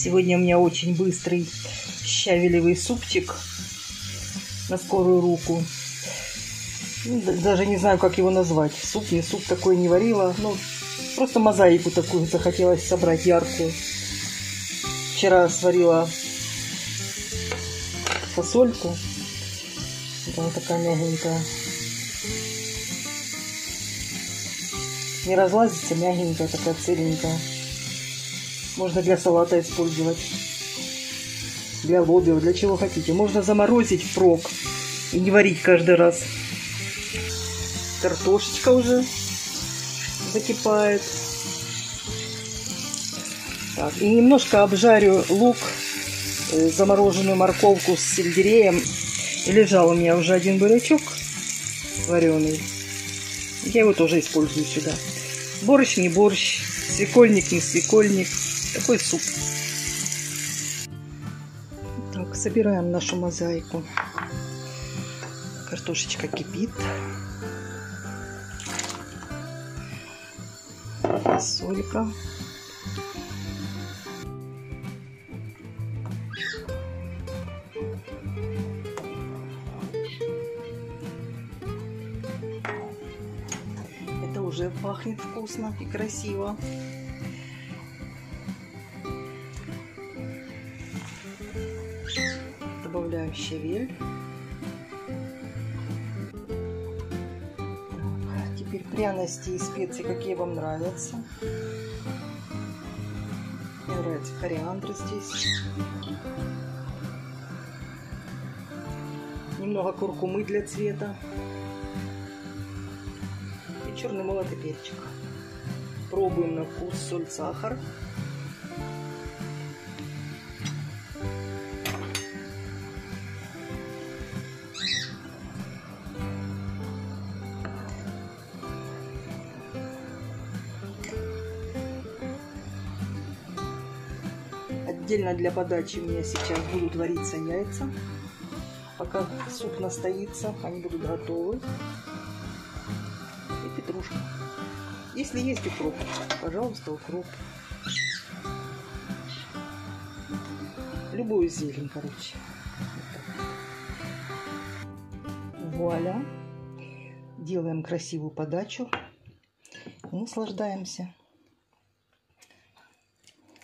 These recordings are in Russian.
Сегодня у меня очень быстрый щавелевый супчик на скорую руку. Ну, даже не знаю, как его назвать. Суп, не суп, такой не варила. Ну, просто мозаику такую захотелось собрать яркую. Вчера сварила фасольку. Вот она такая мягенькая. Не разлазится, мягенькая, такая целенькая. Можно для салата использовать. Для лобио, для чего хотите. Можно заморозить впрок и не варить каждый раз. Картошечка уже закипает. Так, и немножко обжарю лук, э, замороженную морковку с сельдереем. И лежал у меня уже один бурячок вареный. Я его тоже использую сюда. Борщ не борщ, свекольник не свекольник. Такой суп. Так, собираем нашу мозаику. Картошечка кипит. Солька. Уже пахнет вкусно и красиво. Добавляю щавель. Теперь пряности и специи, какие вам нравятся. Мне нравится кориандр здесь. Немного куркумы для цвета. И черный молотый перчик. Пробуем на вкус соль, сахар. Отдельно для подачи у меня сейчас будут вариться яйца. Пока суп настоится, они будут готовы. И петрушка. Если есть укроп, пожалуйста, укроп. Любую зелень, короче. Вуаля. Делаем красивую подачу. И наслаждаемся.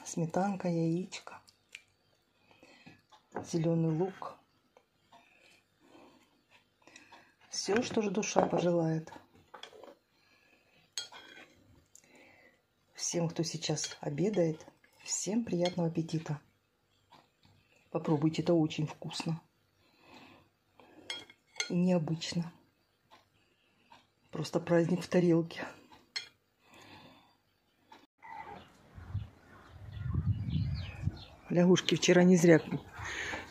Сметанка, яичко. Зеленый лук. Все, что же душа пожелает. Всем, кто сейчас обедает, всем приятного аппетита. Попробуйте, это очень вкусно. Необычно. Просто праздник в тарелке. Лягушки вчера не зря,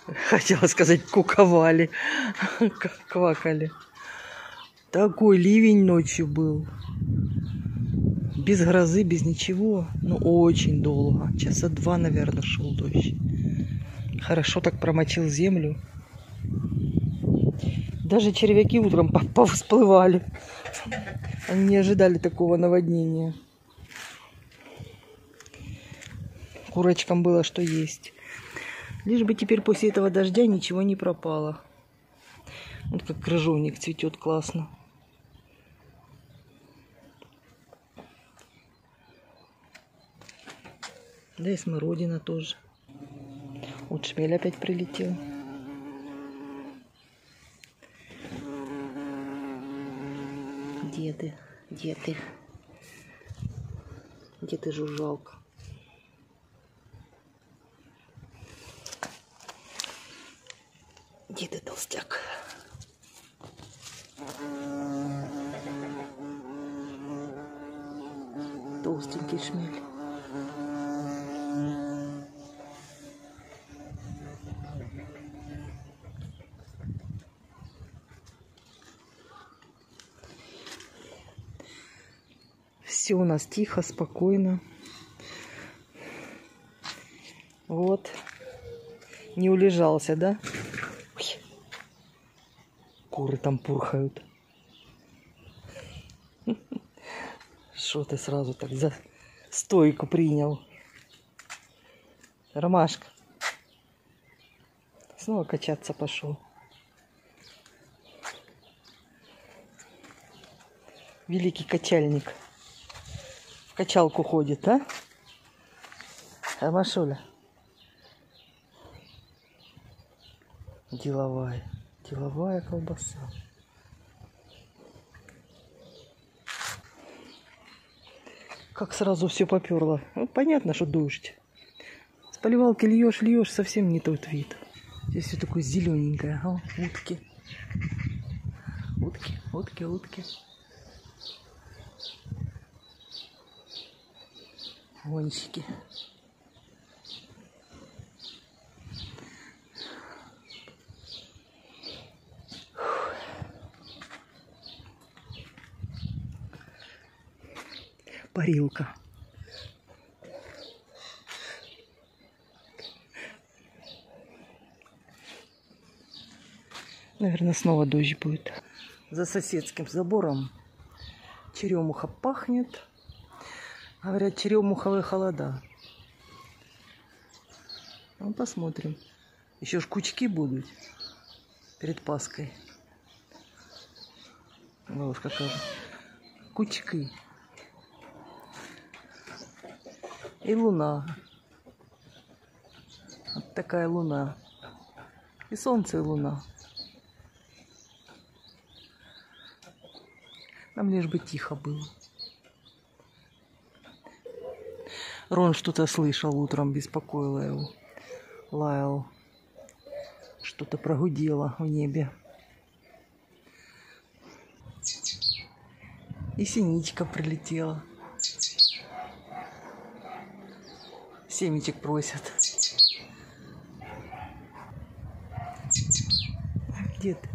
хотела сказать, куковали, квакали. Такой ливень ночью был. Без грозы, без ничего. Ну, очень долго. Часа два, наверное, шел дождь. Хорошо так промочил землю. Даже червяки утром повсплывали. Они не ожидали такого наводнения. Курочкам было что есть. Лишь бы теперь после этого дождя ничего не пропало. Вот как крыжовник цветет классно. Да и смородина тоже. Вот шмель опять прилетел. Деды, деды. Деды жужжалка. Деды толстяк. Толстенький шмель. Все у нас тихо, спокойно. Вот. Не улежался, да? Куры там пурхают. Что ты сразу так за стойку принял? Ромашка. Снова качаться пошел. Великий качальник. В качалку ходит, а? Ромашуля. Деловая. Деловая колбаса. Как сразу все поперло. Ну, понятно, что дождь. С поливалки льешь, льешь, совсем не тот вид. Здесь все такое зелененькое. О, утки. Утки, утки, утки. Гонщики. Парилка. Наверное, снова дождь будет. За соседским забором черемуха пахнет. Говорят, черемуховые холода. Ну, посмотрим. Еще ж кучки будут перед Паской. Вот какая. Кучки. И луна. Вот такая луна. И солнце, и луна. Нам лишь бы тихо было. Рон что-то слышал утром, беспокоило его. Лаял. Что-то прогудело в небе. И синичка прилетела. Семечек просят. Где ты?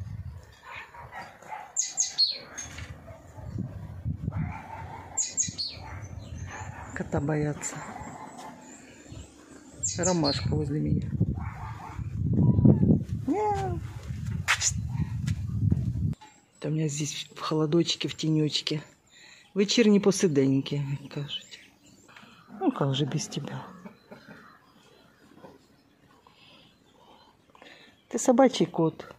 Кота боятся. Ромашка возле меня. Мяу. Там у меня здесь в холодочке, в тенечке. Вечерние посиденьки, кажуть. Ну, как же без тебя? Собачий кот.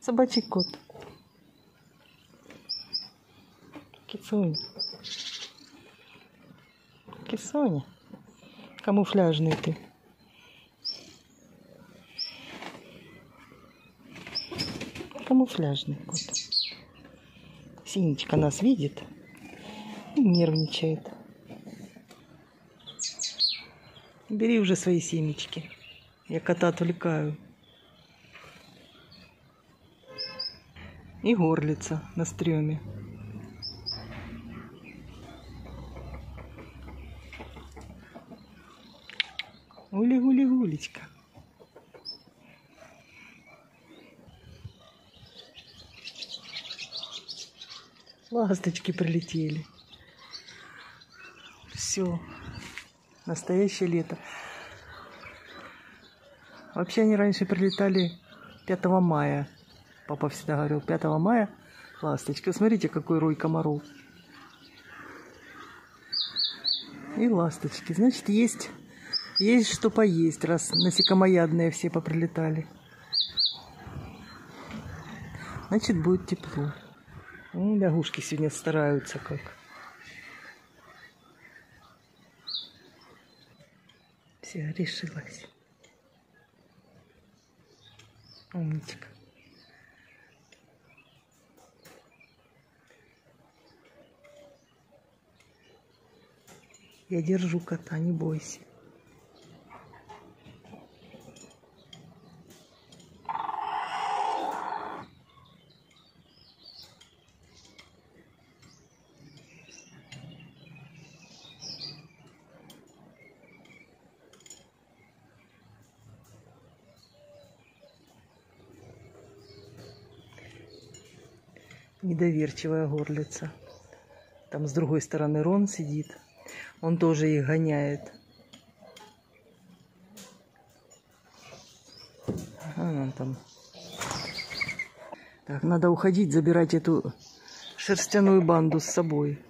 Собачий кот. Кицуня. Кисоня. Камуфляжный ты. Камуфляжный кот. Синечка нас видит и нервничает. Бери уже свои семечки. Я кота отвлекаю. И горлица на стреме. Гули-гули-гулечка. Ласточки прилетели. Все. Настоящее лето. Вообще они раньше прилетали 5 мая. Папа всегда говорил, 5 мая ласточки. Смотрите, какой рой комаров. И ласточки. Значит, есть, есть что поесть, раз насекомоядные все поприлетали. Значит, будет тепло. Ну, лягушки сегодня стараются как. Все, решилась. Умничка. Я держу кота, не бойся. Недоверчивая горлица. Там с другой стороны Рон сидит. Он тоже их гоняет. А, там. Так, надо уходить, забирать эту шерстяную банду с собой.